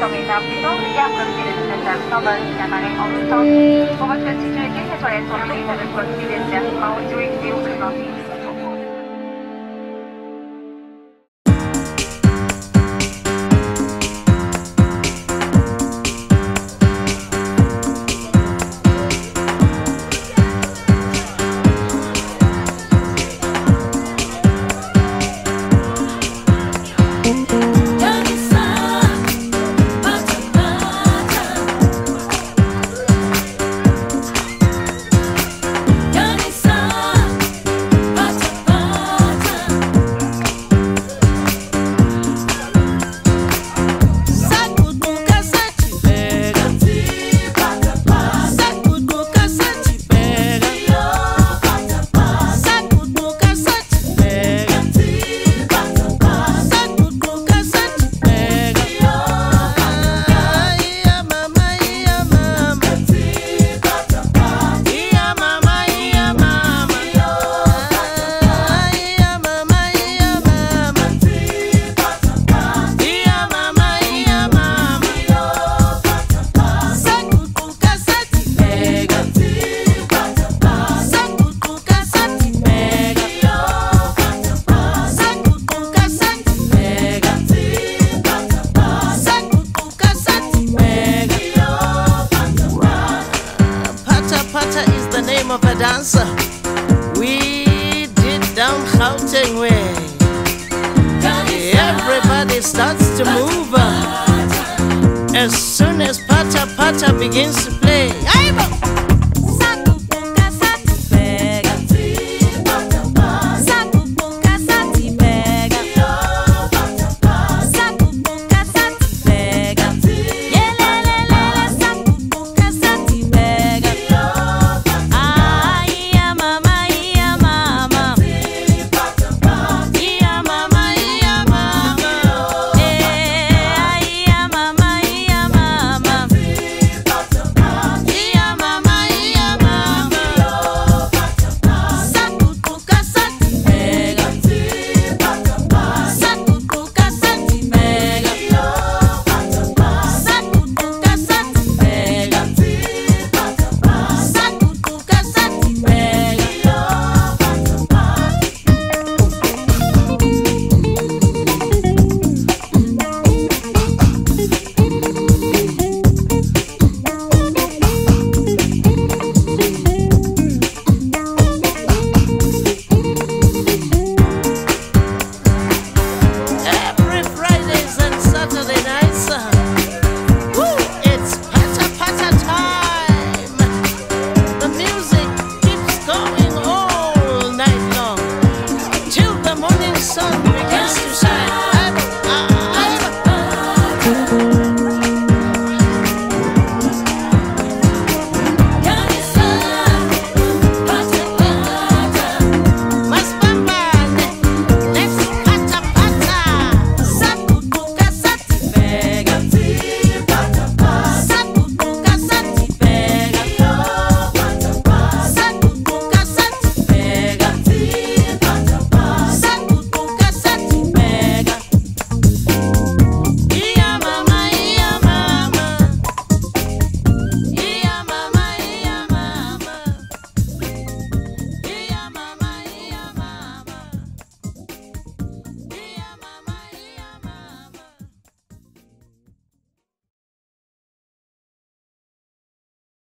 止めた自動車黒切の、Pata is the name of a dancer. We did down Gauteng way. Everybody starts to move. As soon as Pata Pata begins to play. you.